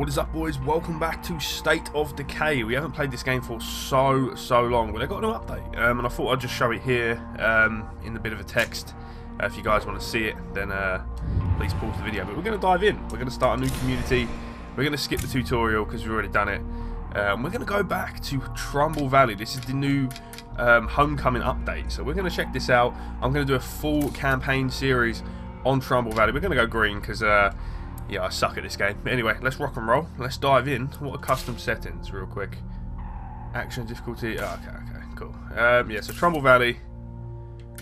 What is up boys? Welcome back to State of Decay. We haven't played this game for so, so long. Well, they got an update um, and I thought I'd just show it here um, in a bit of a text. Uh, if you guys want to see it, then uh, please pause the video. But we're going to dive in. We're going to start a new community. We're going to skip the tutorial because we've already done it. Um, we're going to go back to Trumbull Valley. This is the new um, Homecoming update. So we're going to check this out. I'm going to do a full campaign series on Trumbull Valley. We're going to go green because... Uh, yeah, I suck at this game. Anyway, let's rock and roll. Let's dive in. What are custom settings, real quick? Action difficulty. Oh, okay, okay, cool. Um, yeah, so Trumbull Valley.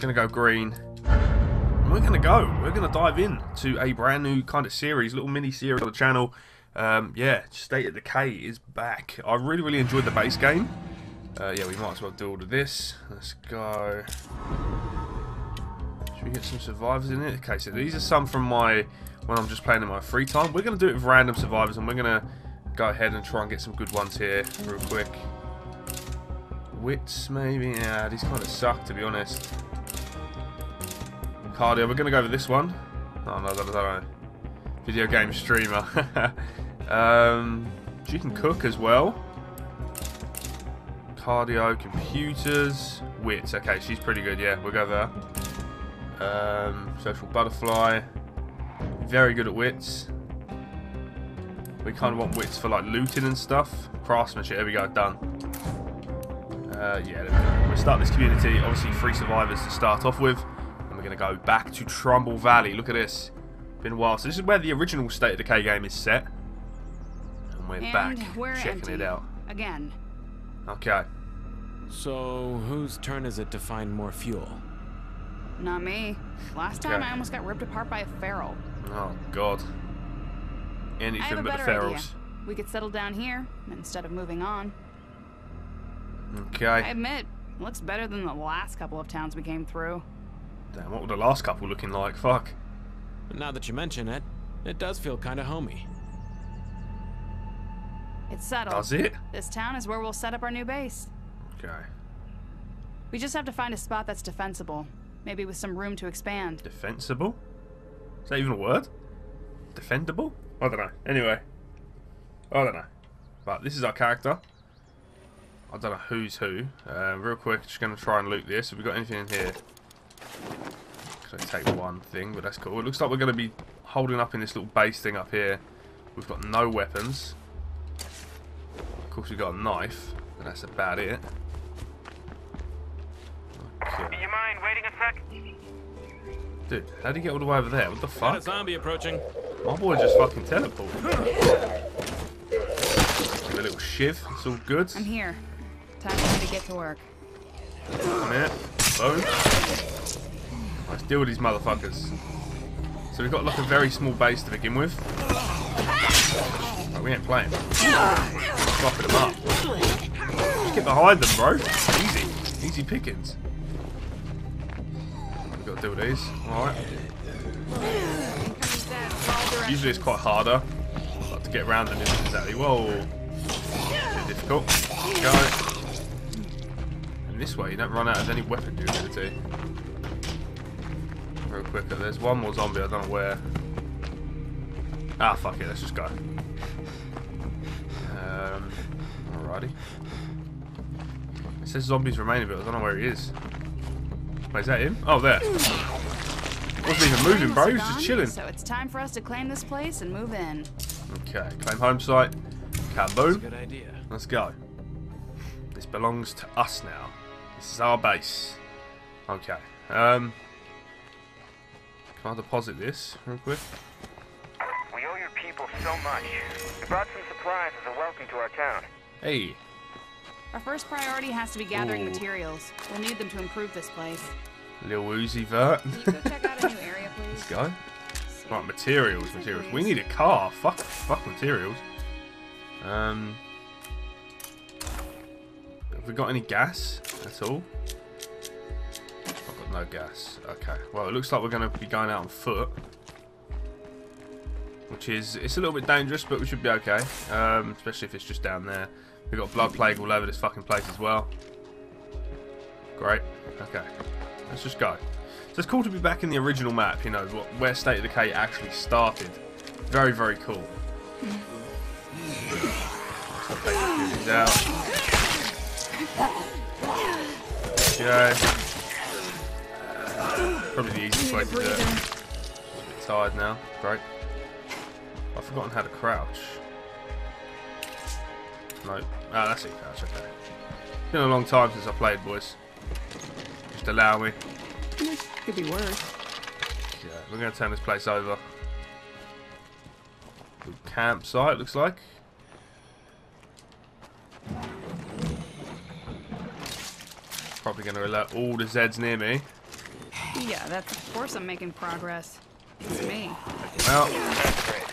Gonna go green. And we're gonna go. We're gonna dive in to a brand new kind of series, little mini series on the channel. Um, yeah, State of Decay is back. I really, really enjoyed the base game. Uh, yeah, we might as well do all of this. Let's go. We get some survivors in it? Okay, so these are some from my when I'm just playing in my free time. We're going to do it with random survivors, and we're going to go ahead and try and get some good ones here real quick. Wits, maybe? Yeah, these kind of suck, to be honest. Cardio, we're going to go with this one. Oh, no, I don't. Video game streamer. um, she can cook as well. Cardio, computers, wits. Okay, she's pretty good, yeah, we'll go there. Um, social butterfly. Very good at wits. We kind of want wits for like looting and stuff. Craftsmanship, there we go, done. Uh, yeah, we We'll start this community. Obviously, three survivors to start off with. And we're going to go back to Trumbull Valley. Look at this. Been a while. So this is where the original State of Decay game is set. And we're and back we're checking empty. it out. Again. Okay. So, whose turn is it to find more fuel? Not me. Last time Okay. I almost got ripped apart by a feral. Oh, God. I have Anything a but the better idea. ferals. We could settle down here instead of moving on. Okay. I admit, looks better than the last couple of towns we came through. Damn, what were the last couple looking like? Fuck. But now that you mention it, it does feel kinda homey. It's settled. Does it? This town is where we'll set up our new base. Okay. We just have to find a spot that's defensible. Maybe with some room to expand. Defensible? Is that even a word? Defendable? I don't know. Anyway. I don't know. But this is our character. I don't know who's who. Uh, real quick, just going to try and loot this. Have we got anything in here? Could I take one thing, but that's cool. It looks like we're going to be holding up in this little base thing up here. We've got no weapons. Of course, we've got a knife, and that's about it. Mind waiting a sec? Dude, how do you get all the way over there? What the Got a zombie approaching. My boy just fucking teleported. Give a little shiv. It's all good. I'm here. Time for me to get to work. Come here. Boom. Let's deal with these motherfuckers. So we've got like a very small base to begin with. Right, we ain't playing. Fucking them up. Just get behind them, bro. Easy. Easy pickings. To deal these. Alright. Usually it's quite harder. Like to get around them isn't exactly. Whoa. Bit difficult. Go. And this way you don't run out of any weapon durability. Real quick, there's one more zombie, I don't know where. Ah, fuck it, let's just go. Um, alrighty. It says zombies remain but I don't know where he is. Wait, is that him? Oh, there. Wasn't even moving, bro, he was just chilling. So it's time for us to claim this place and move in. Okay, claim home site. That's Kaboom. good idea. Let's go. This belongs to us now. This is our base. Okay. Um. Can I deposit this real quick? We owe your people so much. We brought some supplies as a welcome to our town. Hey. Our first priority has to be gathering Ooh. materials. We'll need them to improve this place. Lil Uzi Vert. Can you go check out a new area, please? Let's go. Right, materials, materials. We need a car. Fuck, fuck materials. Um. Have we got any gas at all? I've got no gas. Okay. Well, it looks like we're going to be going out on foot. Which is, it's a little bit dangerous, but we should be okay. Um, especially if it's just down there. We've got blood plague all over this fucking place as well. Great. Okay. Let's just go. So it's cool to be back in the original map, you know, where State of Decay actually started. Very, very cool. Out. Okay. Probably the easiest way to do it. Tired now. Great. I've forgotten how to crouch. No. Ah, that's it, crouch, okay. It's been a long time since I played, boys. Just allow me. Could be worse. Yeah, we're going to turn this place over. Good campsite, looks like. Probably going to alert all the Zeds near me. Yeah, that's of course I'm making progress. It's me. Well, That's great.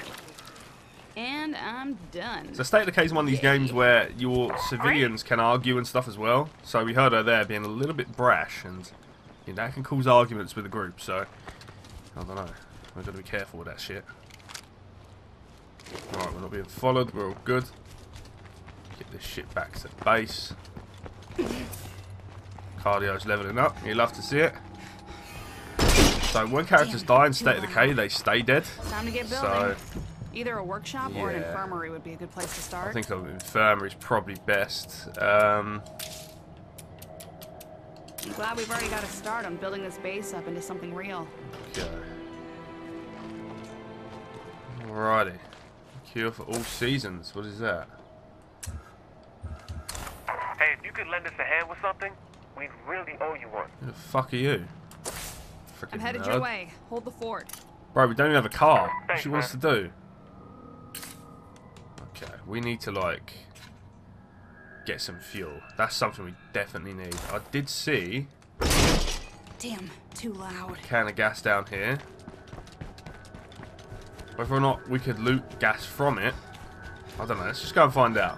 And I'm done. so State of the Decay is one of these games where your civilians can argue and stuff as well. So we heard her there being a little bit brash, and you know, that can cause arguments with the group. So I don't know. We've got to be careful with that shit. Right, we're not being followed. We're all good. Get this shit back to base. Cardio's leveling up. You love to see it. So when characters die in State of. Decay, they stay dead. Time to get building. So Either a workshop or an infirmary would be a good place to start. I think the infirmary is probably best. Um, I'm glad we've already got a start on building this base up into something real. okay. Alrighty. Cure for all seasons. What is that? Hey, if you could lend us a hand with something, we'd really owe you one. Who the fuck are you? Freaking I'm headed nerd. your way. Hold the fort. Bro, we don't even have a car. What Thanks, she wants to do? We need to like get some fuel. That's something we definitely need. I did see Damn, too loud. a can of gas down here. Whether or not we could loot gas from it, I don't know. Let's just go and find out.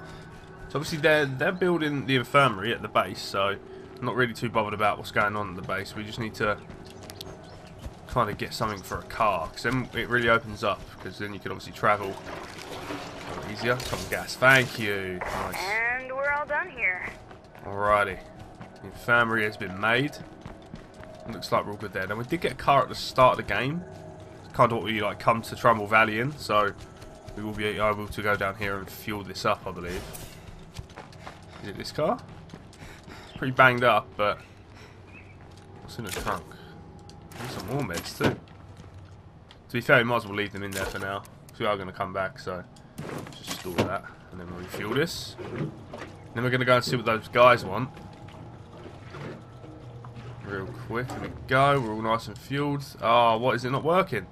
So obviously they're they're building the infirmary at the base, so I'm not really too bothered about what's going on at the base. We just need to kind of get something for a car, because then it really opens up. Because then you can obviously travel easier. Some gas. Thank you. Nice. And we're all done here. Alrighty. The infirmary has been made. Looks like we're all good there. Then we did get a car at the start of the game. It's kind of what we like come to Trumbull Valley in, so we will be able to go down here and fuel this up, I believe. Is it this car? It's pretty banged up, but what's in the trunk? There's some more meds too. To be fair, we might as well leave them in there for now. we are going to come back, so just store that, and then we'll refuel this. Then we're going to go and see what those guys want. Real quick. There we go. We're all nice and fueled. Oh, what? Is it not working?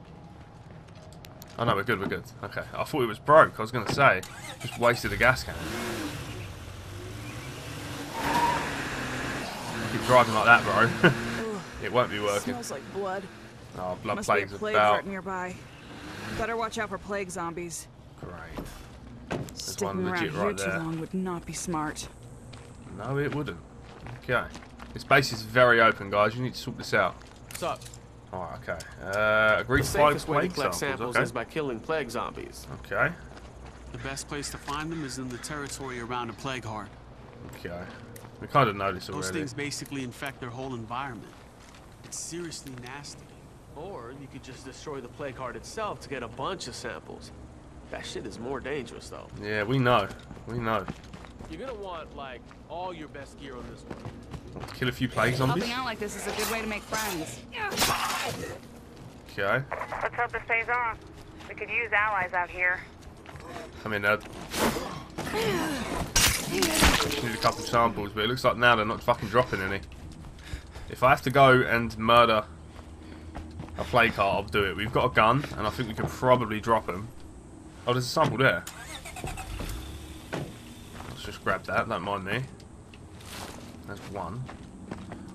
Oh, no, we're good. We're good. Okay. I thought it was broke. I was going to say. Just wasted a gas can. Keep driving like that, bro. it won't be working. Smells like blood. Oh, blood Must be a plagues plague about. nearby. Better watch out for plague zombies. Great. Sticking one around legit here right too long would not be smart. No, it wouldn't. Okay. This base is very open, guys. You need to sort this out. What's up? Alright, okay. Uh, agreed The to find safest way to collect samples. samples Okay. is by killing plague zombies. Okay. The best place to find them is in the territory around a plague heart. Okay. We kind of noticed Those already. Those things basically infect their whole environment. It's seriously nasty. Or you could just destroy the plague heart itself to get a bunch of samples. That shit is more dangerous though. Yeah, we know. We know. You're gonna want like all your best gear on this one. Kill a few plague zombies. Helping out like this is a good way to make friends. Okay. Let's hope this stays on. We could use allies out here. Come in, Ned. Need a couple samples, but it looks like now they're not fucking dropping any. If I have to go and murder a plague heart, I'll do it. We've got a gun, and I think we can probably drop them. Oh, there's a sample there. Let's just grab that. Don't mind me. There's one.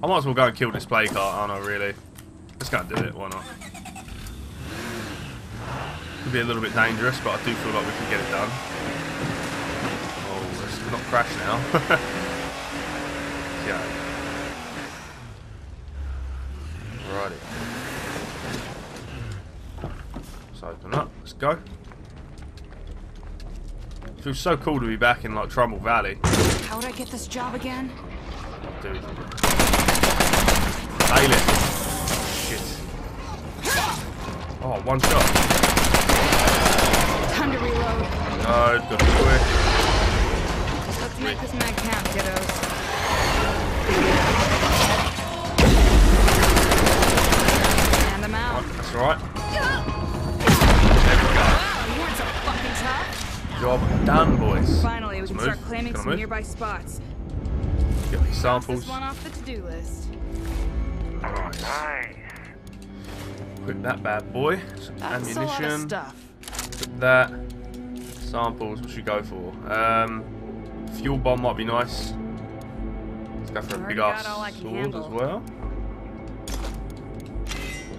I might as well go and kill this plague heart, aren't I, really? Let's go and do it. Why not? Could be a little bit dangerous, but I do feel like we can get it done. Oh, let's not crash now. yeah. Righty. Let's open up. Let's go. Feels so cool to be back in like Trumbull Valley. How would I get this job again? Dude. Nail it. Shit. Oh, one shot. Time to reload. Load, got it quick. Let's make this mag count, kiddos. And I'm out. That's alright. Wow, you weren't so fucking tough. Job done, boys. Finally, we Let's can move. start claiming Can some move? nearby spots. Get these samples. This one off the to-do list. Nice. Nice. Equip that bad boy. Some That's a lot of ammunition. stuff. Equip that. Samples. What should we go for? Um, fuel bomb might be nice. Let's go for a big ass got all I can sword handle. as well.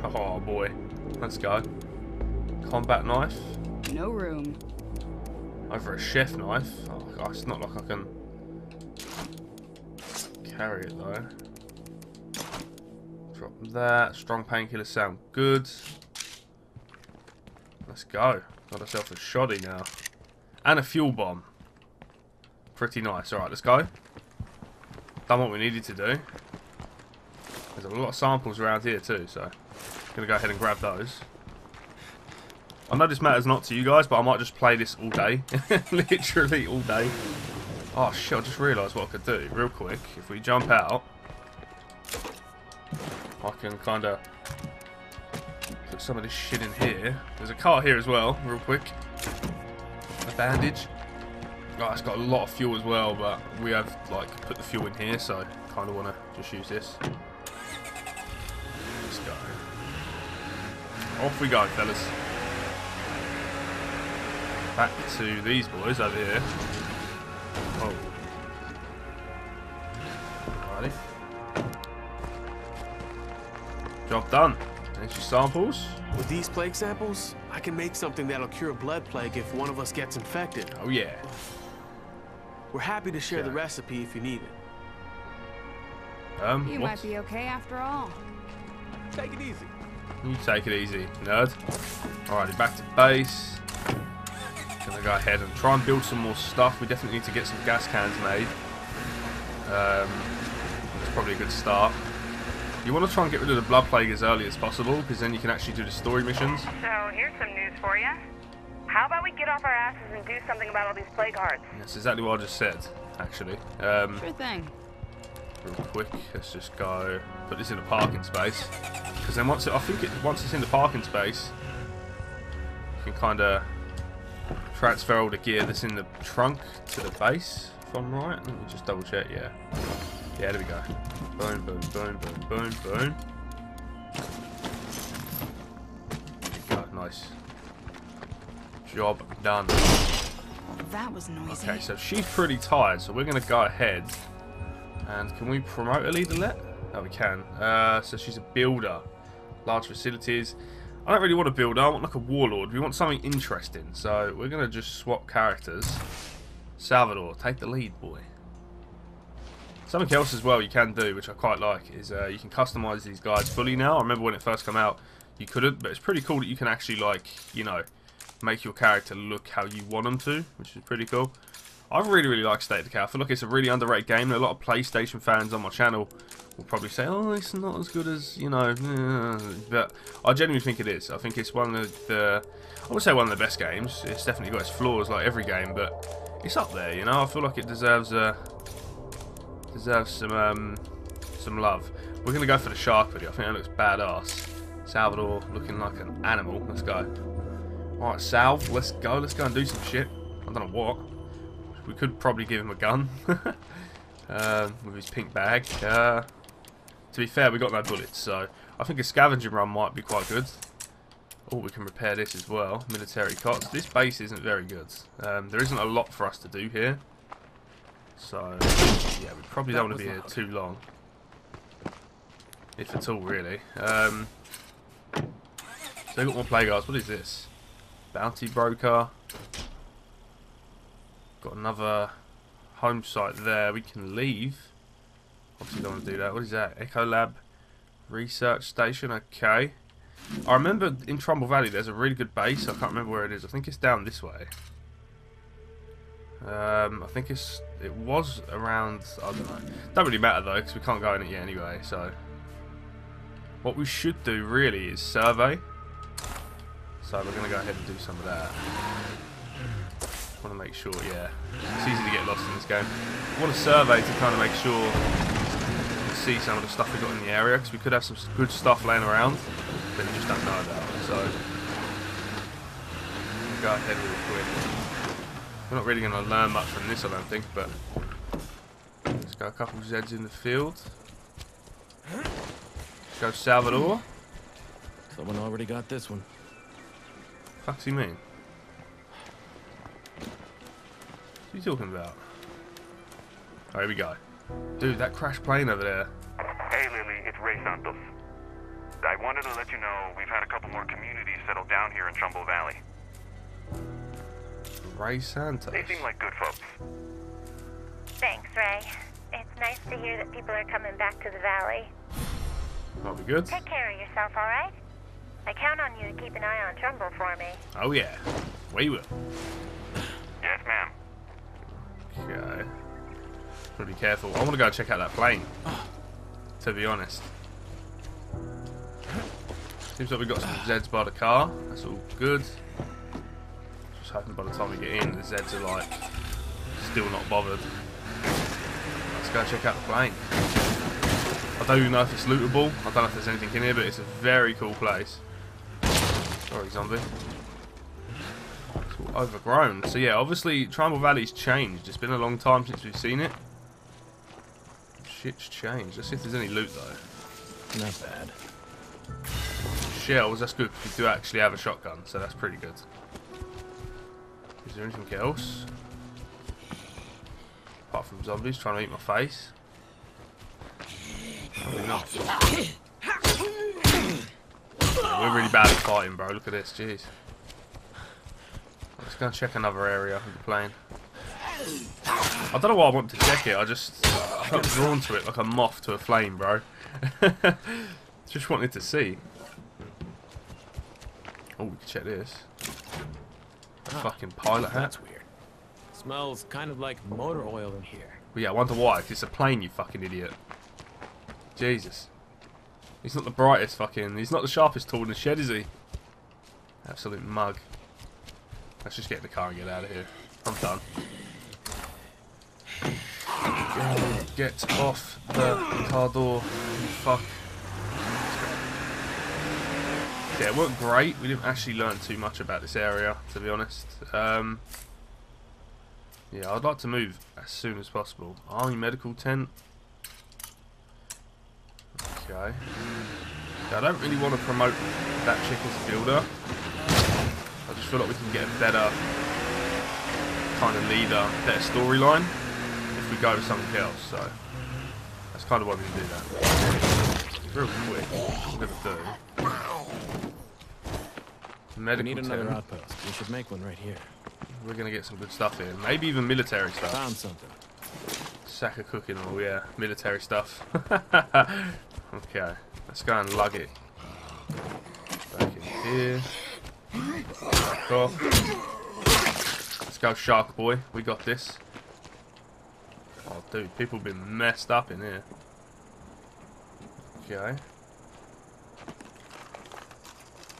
Oh boy. Let's go. Combat knife. No room. Over a chef knife. Oh gosh, it's not like I can carry it though. Drop that. Strong painkiller sound good. Let's go. Got ourselves a shoddy now. And a fuel bomb. Pretty nice. Alright, let's go. Done what we needed to do. There's a lot of samples around here too, so I'm gonna go ahead and grab those. I know this matters not to you guys, but I might just play this all day. Literally all day. Oh shit, I just realised what I could do real quick. If we jump out, I can kind of put some of this shit in here. There's a car here as well, real quick. A bandage. Oh, it's got a lot of fuel as well, but we have like put the fuel in here, so kind of want to just use this. Let's go. Off we go, fellas. Back to these boys over here. Oh. Alrighty. Job done. There's your samples. With these plague samples, I can make something that'll cure a blood plague if one of us gets infected. Oh yeah. We're happy to share the recipe if you need it. Um, You what? might be okay after all. Take it easy. You take it easy, nerd. Alrighty, back to base. Gonna go ahead and try and build some more stuff. We definitely need to get some gas cans made. Um, that's probably a good start. You want to try and get rid of the blood plague as early as possible, because then you can actually do the story missions. So here's some news for you. How about we get off our asses and do something about all these plague hearts? That's exactly what I just said, actually. Um, Sure thing. real quick, let's just go put this in a parking space. Because then once it, I think it, once it's in the parking space, you can kind of transfer all the gear that's in the trunk to the base. If I'm right, let me just double check. Yeah, yeah, there we go. Boom, boom, boom, boom, boom, boom. There you go, nice. Job done. That was noisy. Okay, so she's pretty tired, so we're going to go ahead. And can we promote a leaderlet? Oh, we can. Uh, so she's a builder. Large facilities. I don't really want a builder. I want like a warlord. We want something interesting. So we're going to just swap characters. Salvador, take the lead, boy. Something else as well you can do, which I quite like, is uh, you can customize these guys fully now. I remember when it first came out, you couldn't, but it's pretty cool that you can actually, like, you know, make your character look how you want them to, which is pretty cool. I really, really like State of Decay. I feel like it's a really underrated game. A lot of PlayStation fans on my channel will probably say, oh, it's not as good as, you know, eh," but I genuinely think it is. I think it's one of the, I would say one of the best games. It's definitely got its flaws like every game, but it's up there, you know. I feel like it deserves a, deserves some, um, some love. We're going to go for the shark video. I think that looks badass. Salvador looking like an animal. Let's go. Alright, Sal, let's go. Let's go and do some shit. I don't know what. We could probably give him a gun. um, with his pink bag. Uh, to be fair, we got no bullets, so I think a scavenging run might be quite good. Oh, we can repair this as well. Military cots. This base isn't very good. Um, there isn't a lot for us to do here. So, yeah, we probably don't want to be here too long. If at all, really. Um, so we've got more plague hearts. What is this? Bounty broker. Got another home site there. We can leave. Obviously don't want to do that. What is that? Echo Lab Research Station. Okay. I remember in Trumbull Valley there's a really good base. I can't remember where it is. I think it's down this way. Um, I think it's it was around. I don't know. Don't really matter though because we can't go in it yet anyway. So what we should do really is survey. So we're going to go ahead and do some of that. Want to make sure, yeah. It's easy to get lost in this game. I want a survey to kind of make sure we see some of the stuff we got in the area, because we could have some good stuff laying around, but we just don't know about it, so... We'll go ahead real quick. We're not really going to learn much from this, I don't think, but... Let's go a couple of Zeds in the field. Go Salvador. Someone already got this one. Fuck's he mean? Are you talking about? Oh, here we go. Dude, that crashed plane over there. Hey, Lily, it's Ray Santos. I wanted to let you know we've had a couple more communities settle down here in Trumbull Valley. Ray Santos. They seem like good folks. Thanks, Ray. It's nice to hear that people are coming back to the valley. That'll be good. Take care of yourself, all right? I count on you to keep an eye on Trumbull for me. Oh yeah, we will. Be careful. I want to go check out that plane. To be honest. Seems like we got some Zeds by the car. That's all good. Just hoping by the time we get in, the Zeds are like still not bothered. Let's go check out the plane. I don't even know if it's lootable. I don't know if there's anything in here, but it's a very cool place. Sorry, zombie. It's all overgrown. So yeah, obviously Trumbull Valley's changed. It's been a long time since we've seen it. Shit's changed. Let's see if there's any loot though. Not bad. Shells, that's good. you do actually have a shotgun, so that's pretty good. Is there anything else? Apart from zombies trying to eat my face. Probably not. We're really bad at fighting, bro. Look at this, jeez. Let's go and check another area of the plane. I don't know why I want to check it. I just I felt drawn to it like a moth to a flame, bro. just wanted to see. Oh, we can check this. A fucking pilot hat. That's weird. Smells kind of like motor oil in here. Well, yeah, I wonder why. it's a plane, you fucking idiot. Jesus. He's not the brightest fucking... He's not the sharpest tool in the shed, is he? Absolute mug. Let's just get in the car and get out of here. I'm done. Go, Get off the car door. Fuck. Yeah, it weren't great. We didn't actually learn too much about this area, to be honest. Um, yeah, I'd like to move as soon as possible. Army medical tent. Okay. Yeah, I don't really want to promote that chick as a builder. I just feel like we can get a better kind of leader, better storyline we go with something else. So that's kind of why we do that. Real quick, I'm gonna do. We need another tent. outpost. We should make one right here. We're gonna get some good stuff here. Maybe even military stuff. Found something. Sack of cooking oil, yeah. Military stuff. okay, let's go and lug it. Back in here. Back off. Let's go, Shark Boy. We got this. Dude, people have been messed up in here. Okay.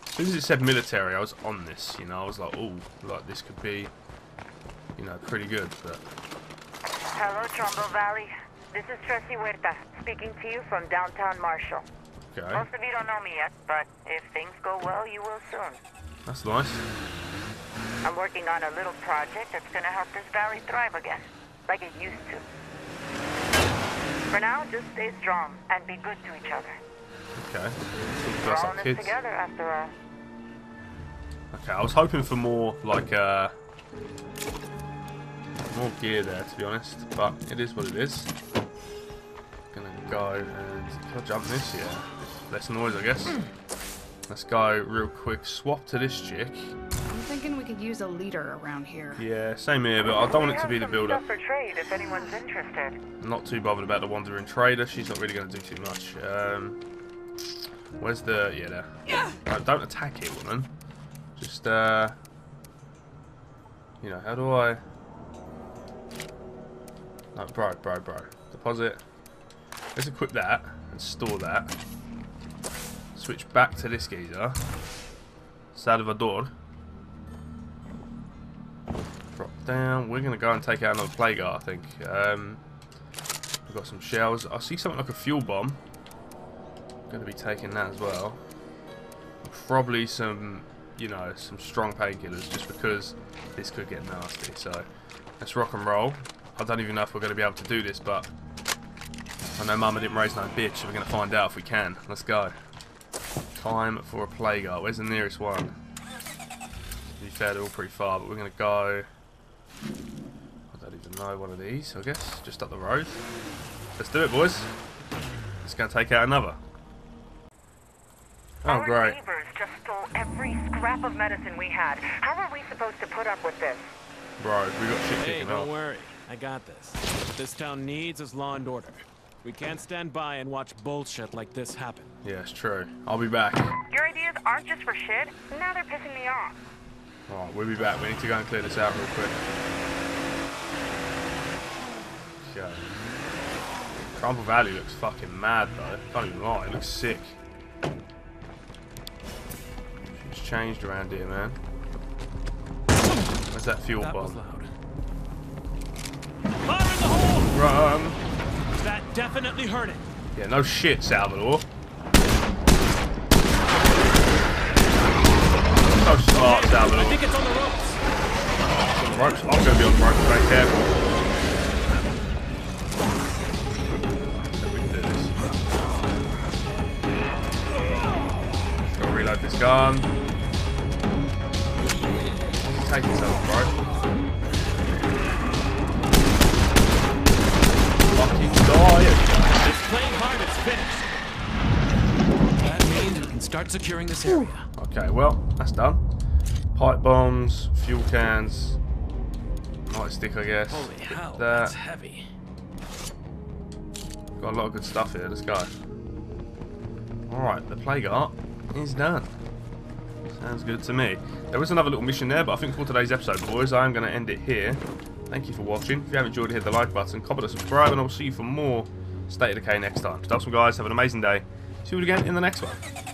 As soon as it said military, I was on this, you know. I was like, oh, like this could be, you know, pretty good, but Hello, Trumbull Valley. This is Tracy Huerta, speaking to you from downtown Marshall. okay. Most of you don't know me yet, but if things go well, you will soon. That's nice. I'm working on a little project that's gonna help this valley thrive again, like it used to. For now, just stay strong and be good to each other. Okay. We're all in kids. this together, after all. Okay, I was hoping for more like uh more gear there to be honest, but it is what it is. Gonna go and can I jump this? Yeah. Less noise I guess. Let's go real quick. Swap to this chick. Use a leader around here. Yeah, same here, but I don't want it to be the We have some builder. stuff for trade if anyone's interested. I'm not too bothered about the wandering trader. She's not really going to do too much. Um, where's the yeah there? No, don't attack it, woman. Just uh, you know, how do I? No, bro, bro, bro. Deposit. Let's equip that and store that. Switch back to this geezer. Salvador. Down. We're going to go and take out another plague I think. Um, we've got some shells. I see something like a fuel bomb. Going to be taking that as well. Probably some, you know, some strong painkillers just because this could get nasty. So let's rock and roll. I don't even know if we're going to be able to do this, but I know Mama didn't raise no bitch, so we're going to find out if we can. Let's go. Time for a plague heart. Where's the nearest one? To be fair, they're all pretty far, but we're going to go... I don't even know one of these, I guess. Just up the road. Let's do it, boys. It's going to take out another. Oh, Our great. neighbors just stole every scrap of medicine we had. How are we supposed to put up with this? Bro, we got shit Hey, kicking don't off. worry. I got this. What this town needs is law and order. We can't stand by and watch bullshit like this happen. Yeah, it's true. I'll be back. Your ideas aren't just for shit. Now they're pissing me off. Alright, we'll be back. We need to go and clear this out real quick. Okay. Trumbull Valley looks fucking mad though. Can't even lie, it looks sick. It's changed around here, man. Where's that fuel That bomb? loud. Fire in the hole! Run! That definitely hurt it. Yeah, no shit, Salvador. Oh, so smart, I oh, Salvador. think it's on the ropes. On the ropes. I'm to be on the ropes, very careful. Gotta reload this gun. Take off, bro. Fucking die. This plague heart is finished. That means we can start securing this area. Okay, well, that's done. Pipe bombs, fuel cans, nightstick, I guess. Holy Get hell, that. that's heavy. Got a lot of good stuff here. Let's go. Alright, the plague heart is done. Sounds good to me. There was another little mission there, but I think for today's episode, boys, I am going to end it here. Thank you for watching. If you haven't enjoyed it, hit the like button, comment, and subscribe, and I will see you for more State of Decay next time. Stay awesome, guys. Have an amazing day. See you again in the next one.